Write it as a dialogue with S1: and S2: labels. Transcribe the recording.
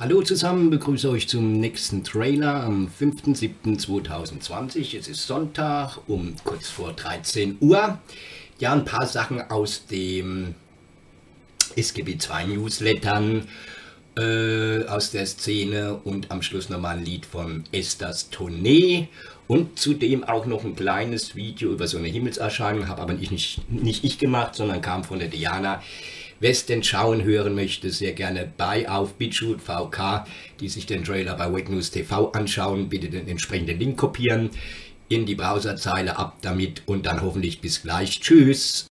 S1: Hallo zusammen, begrüße euch zum nächsten Trailer am 5.7.2020. Es ist Sonntag um kurz vor 13 Uhr. Ja, ein paar Sachen aus dem SGB2 Newslettern äh, aus der Szene und am Schluss nochmal ein Lied von Esthers Tournee und zudem auch noch ein kleines Video über so eine Himmelserscheinung, habe aber nicht, nicht ich gemacht, sondern kam von der Diana. Wer es denn schauen, hören möchte, sehr gerne bei auf BitChute VK, die sich den Trailer bei Wake News TV anschauen, bitte den entsprechenden Link kopieren, in die Browserzeile ab damit und dann hoffentlich bis gleich. Tschüss!